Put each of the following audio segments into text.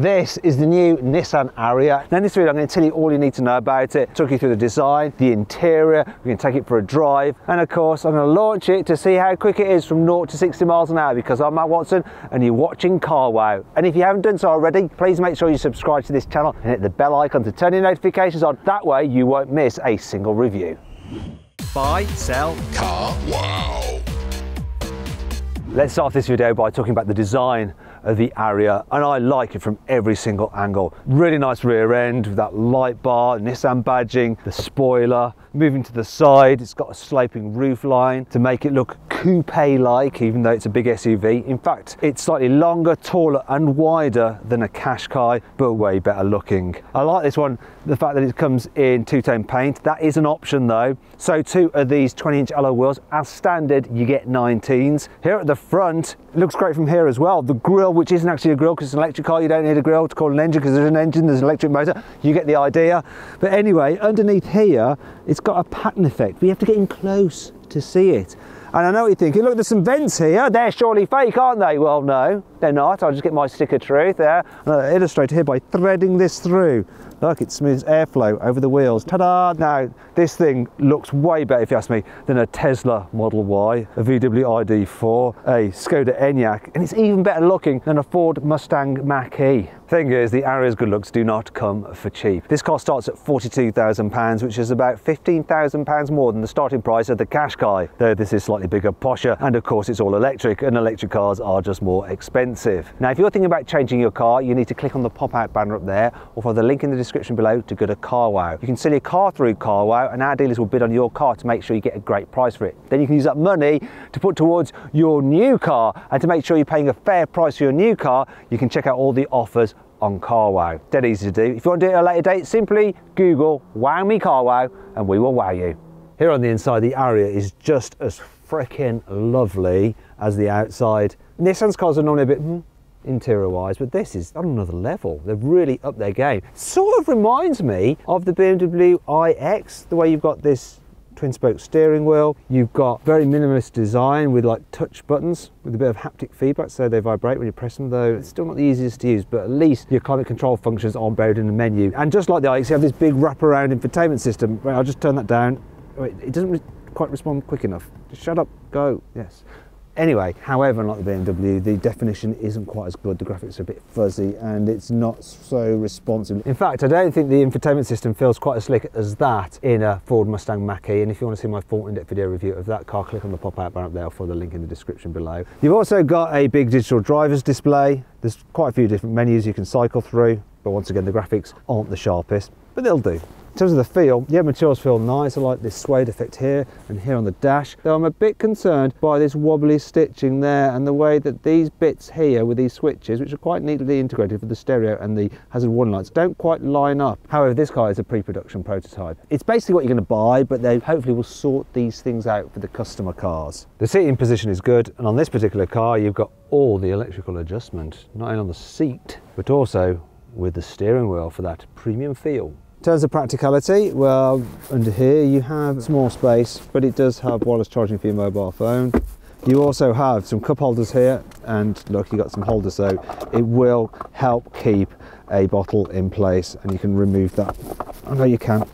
This is the new Nissan Ariya. Now in this video I'm going to tell you all you need to know about it, talk you through the design, the interior, we're going to take it for a drive, and of course I'm going to launch it to see how quick it is from 0 to 60 miles an hour because I'm Mat Watson and you're watching Car Wow. And if you haven't done so already, please make sure you subscribe to this channel and hit the bell icon to turn your notifications on. That way you won't miss a single review. Buy, sell, Car Wow. Let's start off this video by talking about the design of the Ariya and I like it from every single angle. Really nice rear end with that light bar, Nissan badging, the spoiler, moving to the side, it's got a sloping roof line to make it look coupe-like even though it's a big SUV. In fact, it's slightly longer, taller and wider than a Qashqai, but way better looking. I like this one, the fact that it comes in two-tone paint. That is an option though. So too are these 20-inch alloy wheels. As standard, you get 19s. Here at the front, looks great from here as well. The grille, which isn't actually a grille because it's an electric car, you don't need a grille to call an engine because there's an engine, there's an electric motor. You get the idea. But anyway, underneath here, it's got a pattern effect. We have to get in close to see it. And I know what you're thinking, look, there's some vents here. They're surely fake, aren't they? Well, no, they're not. I'll just get my stick of truth there. And I'll illustrate here by threading this through. Look, it smooths airflow over the wheels. Ta-da! Now, this thing looks way better, if you ask me, than a Tesla Model Y, a VW ID4, a Skoda Enyaq, and it's even better looking than a Ford Mustang Mach-E. Thing is, the Ariya's good looks do not come for cheap. This car starts at £42,000, which is about £15,000 more than the starting price of the Qashqai, though this is slightly bigger, posher, and of course it's all electric, and electric cars are just more expensive. Now, if you're thinking about changing your car, you need to click on the pop-out banner up there, or follow the link in the description below to go to CarWow. You can sell your car through CarWow, and our dealers will bid on your car to make sure you get a great price for it. Then you can use that money to put towards your new car, and to make sure you're paying a fair price for your new car, you can check out all the offers on CarWow. Dead easy to do. If you want to do it at a later date, simply Google Wow Me CarWow and we will wow you. Here on the inside, the Ariya is just as freaking lovely as the outside. Nissan's cars are normally a bit hmm, interior wise, but this is on another level. They've really upped their game. Sort of reminds me of the BMW iX, the way you've got this twin spoke steering wheel. You've got very minimalist design with like touch buttons with a bit of haptic feedback so they vibrate when you press them though. It's still not the easiest to use but at least your climate control functions are buried in the menu. And just like the iX you have this big wraparound infotainment system. I'll just turn that down. It doesn't quite respond quick enough. Just shut up, go, yes. Anyway, however, unlike the BMW, the definition isn't quite as good. The graphics are a bit fuzzy and it's not so responsive. In fact, I don't think the infotainment system feels quite as slick as that in a Ford Mustang Mach-E. And if you want to see my full in-depth video review of that car, click on the pop-out banner up there for the link in the description below. You've also got a big digital driver's display. There's quite a few different menus you can cycle through, but once again, the graphics aren't the sharpest, but they'll do. Terms of the feel, yeah, materials feel nice. I like this suede effect here and here on the dash. Though I'm a bit concerned by this wobbly stitching there and the way that these bits here with these switches, which are quite neatly integrated for the stereo and the hazard warning lights, don't quite line up. However, this car is a pre-production prototype. It's basically what you're going to buy, but they hopefully will sort these things out for the customer cars. The seating position is good, and on this particular car, you've got all the electrical adjustment, not only on the seat, but also with the steering wheel for that premium feel. In terms of practicality, well, under here you have small space, but it does have wireless charging for your mobile phone. You also have some cup holders here, and look, you got some holders, so it will help keep a bottle in place, and you can remove that. Oh, I know you can.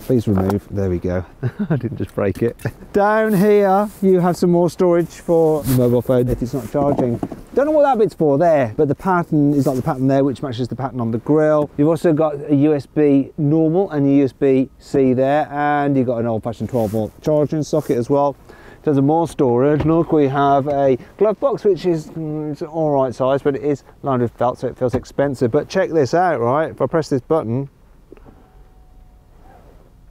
Please remove. There we go. I didn't just break it. Down here, you have some more storage for the mobile phone if it's not charging. Don't know what that bit's for there, but the pattern is like the pattern there, which matches the pattern on the grill. You've also got a USB normal and a USB-C there, and you've got an old-fashioned 12 volt charging socket as well. Terms of more storage, look, we have a glove box, which is mm, it's an all right size, but it is lined with felt, so it feels expensive. But check this out, right? If I press this button,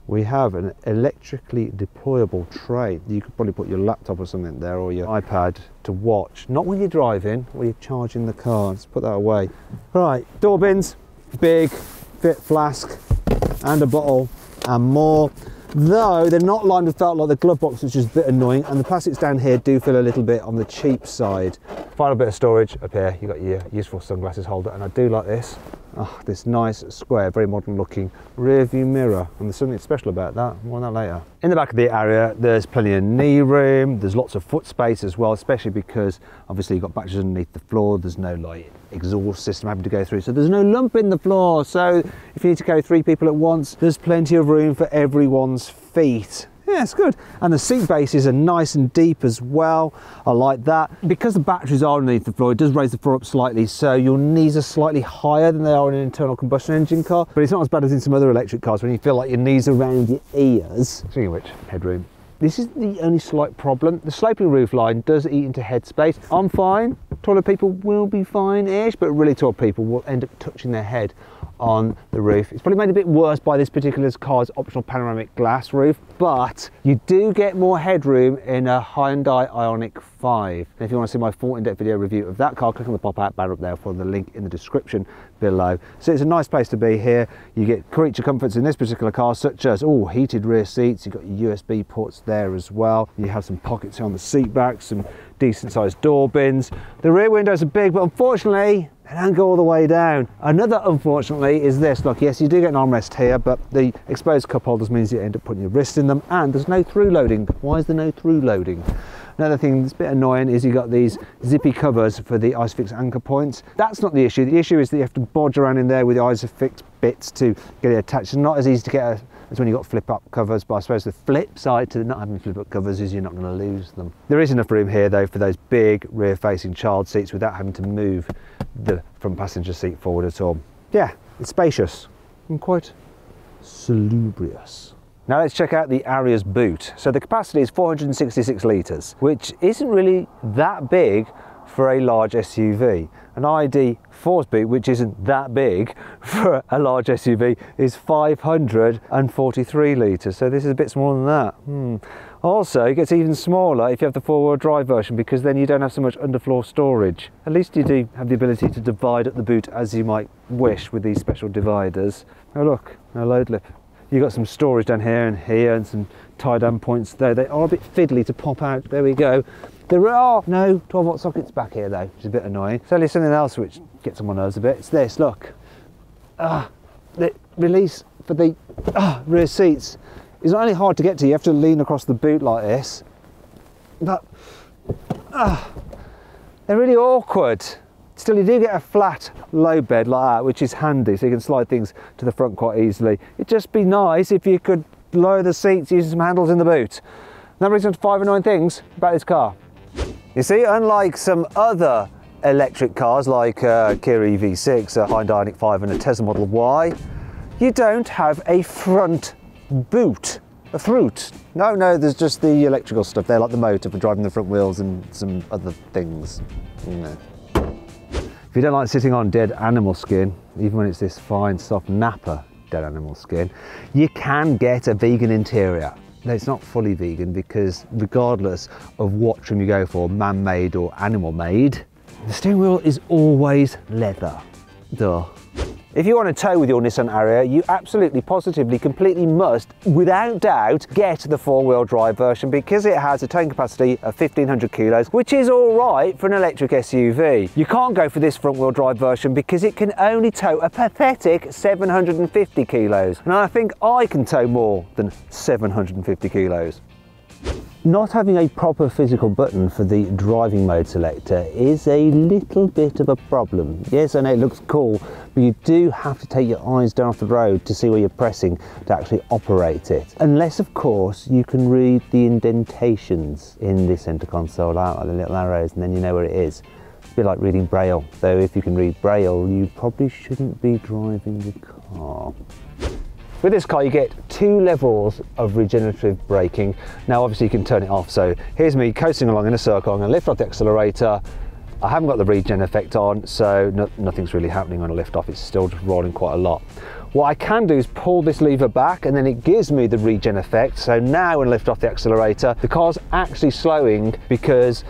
we have an electrically deployable tray. You could probably put your laptop or something there or your iPad to watch. Not when you're driving, when you're charging the car. Let's put that away. Right, door bins, big, fit flask and a bottle and more. Though they're not lined with felt like the glove box, which is a bit annoying, and the plastics down here do feel a little bit on the cheap side. Final bit of storage up here, you've got your useful sunglasses holder, and I do like this. oh, this nice square, very modern looking rear view mirror. And there's something special about that, more on that later. In the back of the Ariya, there's plenty of knee room, there's lots of foot space as well, especially because obviously you've got batteries underneath the floor, there's no like exhaust system having to go through, so there's no lump in the floor. So if you need to carry three people at once, there's plenty of room for everyone's feet. Yeah, it's good. And the seat bases are nice and deep as well. I like that. Because the batteries are underneath the floor, it does raise the floor up slightly, so your knees are slightly higher than they are in an internal combustion engine car. But it's not as bad as in some other electric cars when you feel like your knees are around your ears. Speaking of which, headroom. This is the only slight problem. The sloping roof line does eat into headspace. I'm fine. Taller people will be fine-ish, but really tall people will end up touching their head on the roof. It's probably made a bit worse by this particular car's optional panoramic glass roof, but you do get more headroom in a Hyundai Ioniq 5. And if you want to see my full in-depth video review of that car, click on the pop-out banner up there for the link in the description below. So it's a nice place to be here. You get creature comforts in this particular car, such as all heated rear seats. You've got your USB ports there as well. You have some pockets on the seat back, some decent sized door bins. The rear windows are big, but unfortunately, they don't go all the way down. Another, unfortunately, is this. Look, yes, you do get an armrest here, but the exposed cup holders means you end up putting your wrist in them, and there's no through loading. Why is there no through loading? Another thing that's a bit annoying is you've got these zippy covers for the ISOFIX anchor points. That's not the issue. The issue is that you have to bodge around in there with the ISOFIX bits to get it attached. It's not as easy to get a, as when you've got flip up covers, but I suppose the flip side to not having flip up covers is you're not going to lose them. There is enough room here though for those big rear facing child seats without having to move the front passenger seat forward at all. Yeah, it's spacious and quite salubrious. Now let's check out the Ariya's boot. So the capacity is 466 litres, which isn't really that big for a large SUV. An ID Force boot, which isn't that big for a large SUV, is 543 litres. So this is a bit smaller than that. Hmm. Also, it gets even smaller if you have the four-wheel drive version because then you don't have so much underfloor storage. At least you do have the ability to divide up the boot as you might wish with these special dividers. Oh look, a load lip. You've got some storage down here and here and some tie down points there. They are a bit fiddly to pop out. There we go. There are no 12 volt sockets back here though, which is a bit annoying. It's only something else which gets on my nerves a bit. It's this, look. Ah, the release for the ah, rear seats is not only hard to get to, you have to lean across the boot like this, but ah, they're really awkward. Still, you do get a flat low bed like that, which is handy, so you can slide things to the front quite easily. It'd just be nice if you could lower the seats using some handles in the boot. That brings on to five or nine things about this car. You see, unlike some other electric cars like uh, Kia EV6, a Hyundai Ioniq 5 and a Tesla Model Y, you don't have a front boot, a frunk. No, no, there's just the electrical stuff there, like the motor for driving the front wheels and some other things. Know. If you don't like sitting on dead animal skin, even when it's this fine, soft nappa dead animal skin, you can get a vegan interior. No, it's not fully vegan because regardless of what trim you go for, man-made or animal-made, the steering wheel is always leather. Duh. If you want to tow with your Nissan Ariya, you absolutely, positively, completely must, without doubt, get the four-wheel drive version because it has a towing capacity of 1500 kilos, which is all right for an electric SUV. You can't go for this front-wheel drive version because it can only tow a pathetic 750 kilos. And I think I can tow more than 750 kilos. Not having a proper physical button for the driving mode selector is a little bit of a problem. Yes, I know it looks cool, but you do have to take your eyes down off the road to see where you're pressing to actually operate it. Unless, of course, you can read the indentations in the center console out, like the little arrows, and then you know where it is. It's a bit like reading Braille, though if you can read Braille, you probably shouldn't be driving the car. With this car, you get two levels of regenerative braking. Now, obviously, you can turn it off. So here's me coasting along in a circle. I'm going to lift off the accelerator. I haven't got the regen effect on, so no, nothing's really happening on a lift off. It's still just rolling quite a lot. What I can do is pull this lever back and then it gives me the regen effect. So now when I lift off the accelerator, the car's actually slowing because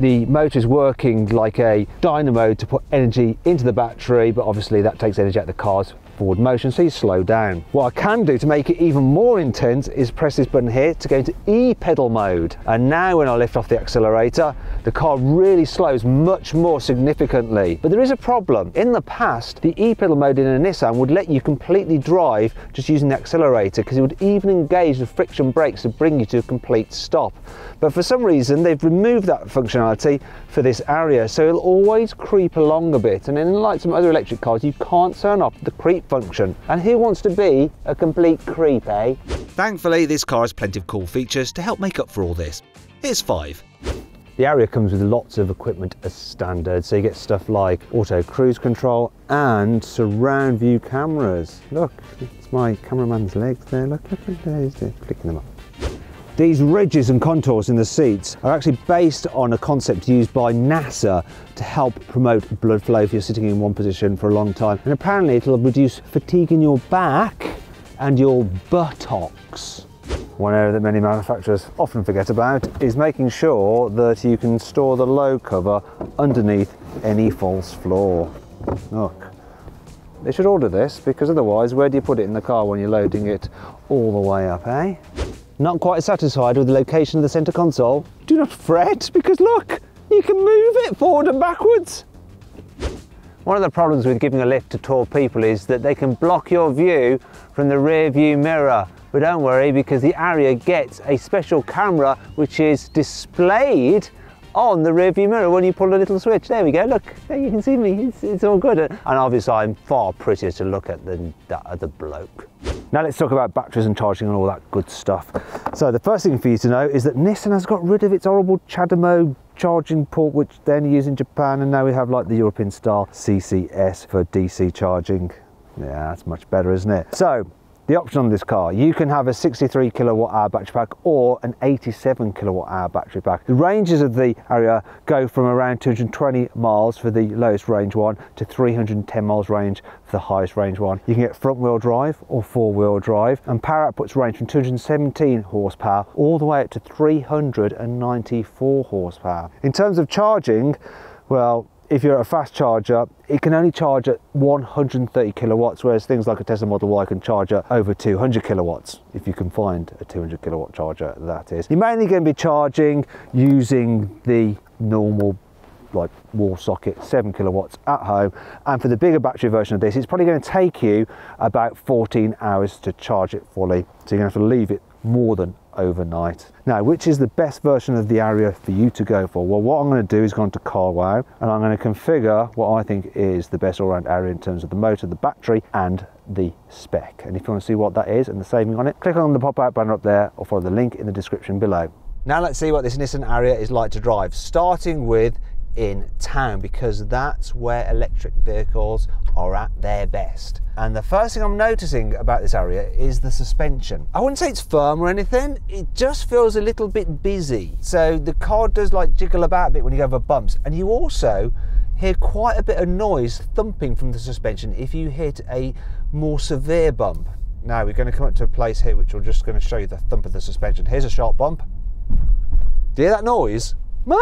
the motor is working like a dynamo to put energy into the battery, but obviously that takes energy out of the car's forward motion, so you slow down. What I can do to make it even more intense is press this button here to go into E-pedal mode. And now when I lift off the accelerator, the car really slows much more significantly. But there is a problem. In the past, the e-pedal mode in a Nissan would let you completely drive just using the accelerator because it would even engage the friction brakes to bring you to a complete stop. But for some reason, they've removed that functionality for this Ariya, so it'll always creep along a bit. And unlike some other electric cars, you can't turn off the creep function. And who wants to be a complete creep, eh? Thankfully, this car has plenty of cool features to help make up for all this. Here's five. The Ariya comes with lots of equipment as standard, so you get stuff like auto cruise control and surround view cameras. Look, it's my cameraman's legs there. Look, look at those, they're clicking them up. These ridges and contours in the seats are actually based on a concept used by NASA to help promote blood flow if you're sitting in one position for a long time. And apparently it'll reduce fatigue in your back and your buttocks. One area that many manufacturers often forget about is making sure that you can store the load cover underneath any false floor. Look, they should order this because otherwise where do you put it in the car when you're loading it all the way up, eh? Not quite satisfied with the location of the centre console? Do not fret because look, you can move it forward and backwards. One of the problems with giving a lift to tall people is that they can block your view from the rear view mirror. But don't worry because the Ariya gets a special camera which is displayed on the rear view mirror when you pull a little switch. There we go, look, you can see me, it's, it's all good. And obviously I'm far prettier to look at than that other bloke. Now let's talk about batteries and charging and all that good stuff. So the first thing for you to know is that Nissan has got rid of its horrible CHAdeMO charging port which then only use in Japan and now we have like the European style CCS for DC charging. Yeah, that's much better, isn't it? So the option on this car. You can have a 63 kilowatt hour battery pack or an 87 kilowatt hour battery pack. The ranges of the Ariya go from around 220 miles for the lowest range one to 310 miles range for the highest range one. You can get front wheel drive or four wheel drive and power outputs range from 217 horsepower all the way up to 394 horsepower. In terms of charging, well, if you're at a fast charger, it can only charge at 130 kilowatts, whereas things like a Tesla Model Y can charge at over 200 kilowatts, if you can find a 200 kilowatt charger, that is. You're mainly going to be charging using the normal like wall socket 7 kilowatts at home and for the bigger battery version of this it's probably going to take you about 14 hours to charge it fully so you're going to have to leave it more than overnight. Now, which is the best version of the Ariya for you to go for? Well, what I'm going to do is go into CarWow and I'm going to configure what I think is the best all-round Ariya in terms of the motor, the battery and the spec. And if you want to see what that is and the saving on it, click on the pop-out banner up there or follow the link in the description below. Now let's see what this Nissan Ariya is like to drive, starting with in town because that's where electric vehicles are at their best. And the first thing I'm noticing about this Ariya is the suspension. I wouldn't say it's firm or anything, it just feels a little bit busy. So the car does like jiggle about a bit when you go over bumps. And you also hear quite a bit of noise thumping from the suspension if you hit a more severe bump. Now we're going to come up to a place here which we're just going to show you the thump of the suspension. Here's a sharp bump. Do you hear that noise? Ma?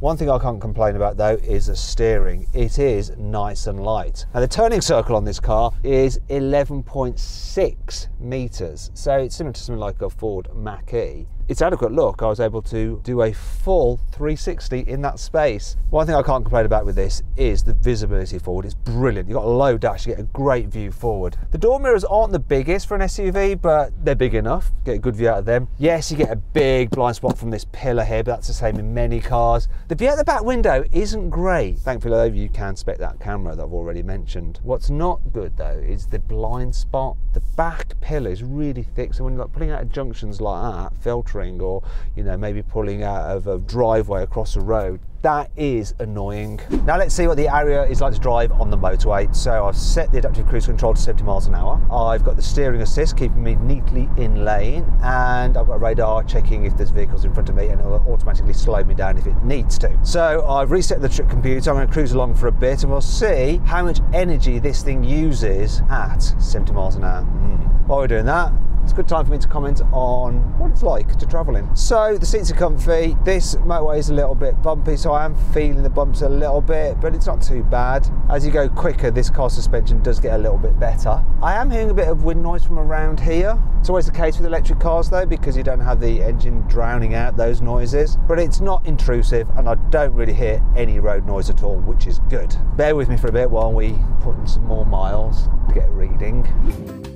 One thing I can't complain about though is the steering. It is nice and light. And the turning circle on this car is 11.6 meters. So it's similar to something like a Ford Mach-E its adequate look, I was able to do a full 360 in that space. One thing I can't complain about with this is the visibility forward. It's brilliant. You've got a low dash, you get a great view forward. The door mirrors aren't the biggest for an SUV, but they're big enough. Get a good view out of them. Yes, you get a big blind spot from this pillar here, but that's the same in many cars. The view out the back window isn't great. Thankfully, though, you can spec that camera that I've already mentioned. What's not good, though, is the blind spot. The back pillar is really thick, so when you're like pulling out of junctions like that, filtering or you know maybe pulling out of a driveway across a road that is annoying. Now let's see what the Ariya is like to drive on the motorway. So I've set the adaptive cruise control to 70 miles an hour. I've got the steering assist keeping me neatly in lane and I've got a radar checking if there's vehicles in front of me and it'll automatically slow me down if it needs to. So I've reset the trip computer, I'm going to cruise along for a bit and we'll see how much energy this thing uses at 70 miles an hour. Mm. While we're doing that, it's a good time for me to comment on what it's like to travel in. So the seats are comfy. This motorway is a little bit bumpy, so I am feeling the bumps a little bit, but it's not too bad. As you go quicker, this car suspension does get a little bit better. I am hearing a bit of wind noise from around here. It's always the case with electric cars though, because you don't have the engine drowning out those noises, but it's not intrusive and I don't really hear any road noise at all, which is good. Bear with me for a bit while we put in some more miles to get a reading.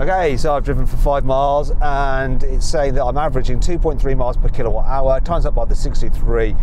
Okay, so I've driven for five miles and it's saying that I'm averaging 2.3 miles per kilowatt hour, times up by the 63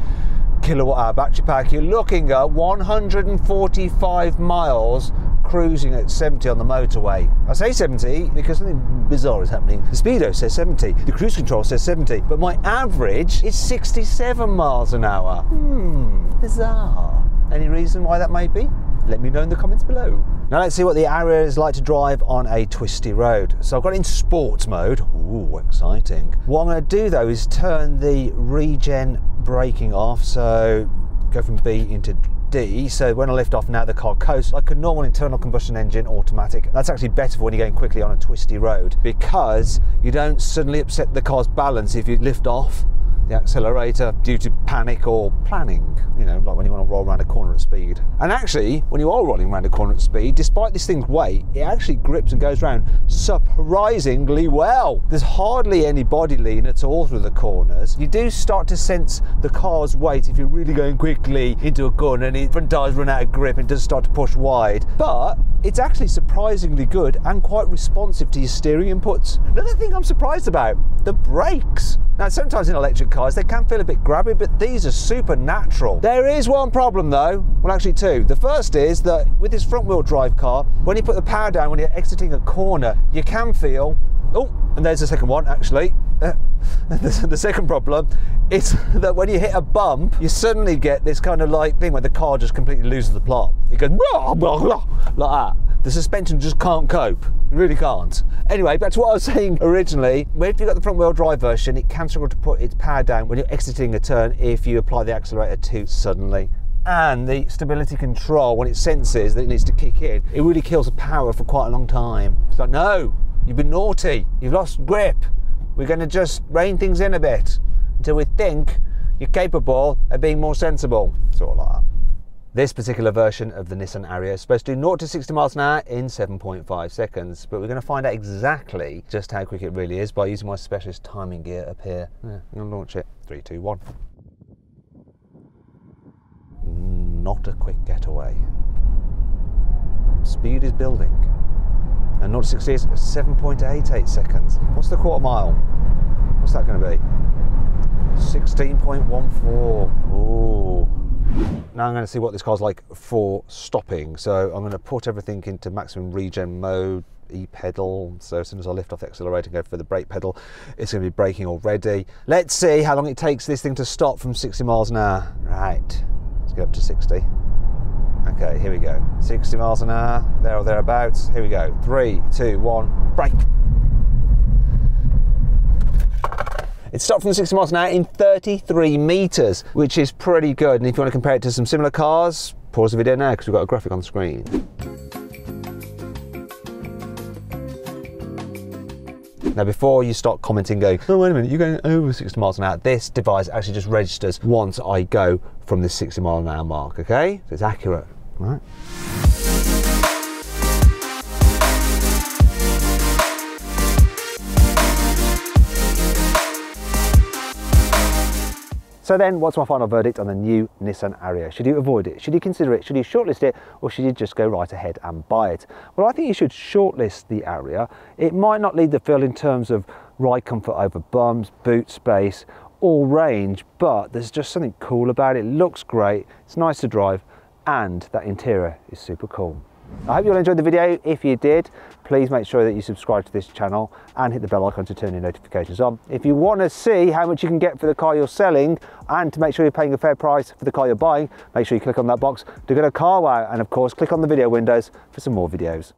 kilowatt hour battery pack. You're looking at 145 miles cruising at 70 on the motorway. I say 70 because something bizarre is happening. The speedo says 70, the cruise control says 70, but my average is 67 miles an hour. Hmm, bizarre. Any reason why that may be? Let me know in the comments below. Now let's see what the Ariya is like to drive on a twisty road. So I've got it in sports mode. Ooh, exciting. What I'm going to do though is turn the regen braking off. So go from B into D, so when I lift off now the car coasts like a normal internal combustion engine automatic. That's actually better for when you're going quickly on a twisty road because you don't suddenly upset the car's balance if you lift off the accelerator due to panic or planning, you know, like when you want to roll around a corner at speed. And actually, when you are rolling around a corner at speed, despite this thing's weight, it actually grips and goes around surprisingly well. There's hardly any body lean at all through the corners. You do start to sense the car's weight if you're really going quickly into a corner and front tires run out of grip and does start to push wide. But it's actually surprisingly good and quite responsive to your steering inputs. Another thing I'm surprised about, the brakes. Now, sometimes in electric cars, they can feel a bit grabby, but these are supernatural. There is one problem though, well actually two. The first is that with this front wheel drive car, when you put the power down, when you're exiting a corner, you can feel, oh, and there's the second one actually. Uh, the, the second problem is that when you hit a bump, you suddenly get this kind of like thing where the car just completely loses the plot. It goes blah, blah, blah, like that the suspension just can't cope. Really can't. Anyway, back to what I was saying originally. If you've got the front wheel drive version, it can struggle to put its power down when you're exiting a turn if you apply the accelerator too suddenly. And the stability control, when it senses that it needs to kick in, it really kills the power for quite a long time. It's like, no, you've been naughty, you've lost grip. We're going to just rein things in a bit until we think you're capable of being more sensible. Sort of like that. This particular version of the Nissan Ariya is supposed to do 0 to 60 miles an hour in 7.5 seconds, but we're going to find out exactly just how quick it really is by using my specialist timing gear up here. Yeah, I'm going to launch it. Three, two, one. Not a quick getaway. Speed is building. And 0 to 60 is 7.88 seconds. What's the quarter mile? What's that going to be? 16.14. Ooh. Now I'm going to see what this car's like for stopping. So I'm going to put everything into maximum regen mode, e-pedal. So as soon as I lift off the accelerator and go for the brake pedal, it's going to be braking already. Let's see how long it takes this thing to stop from 60 miles an hour. Right, let's get up to 60. Okay, here we go. 60 miles an hour, there or thereabouts. Here we go. Three, two, one, brake. It stopped from 60 miles an hour in 33 meters, which is pretty good. And if you want to compare it to some similar cars, pause the video now because we've got a graphic on the screen. Now, before you start commenting, going, oh, wait a minute, you're going over 60 miles an hour, this device actually just registers once I go from this 60 mile an hour mark, okay? So it's accurate, right? So then, what's my final verdict on the new Nissan Ariya? Should you avoid it? Should you consider it? Should you shortlist it? Or should you just go right ahead and buy it? Well, I think you should shortlist the Ariya. It might not lead the field in terms of ride comfort over bumps, boot space, all range, but there's just something cool about it. It looks great, it's nice to drive, and that interior is super cool. I hope you all enjoyed the video. If you did, please make sure that you subscribe to this channel and hit the bell icon to turn your notifications on. If you want to see how much you can get for the car you're selling and to make sure you're paying a fair price for the car you're buying, make sure you click on that box to go to CarWow and of course click on the video windows for some more videos.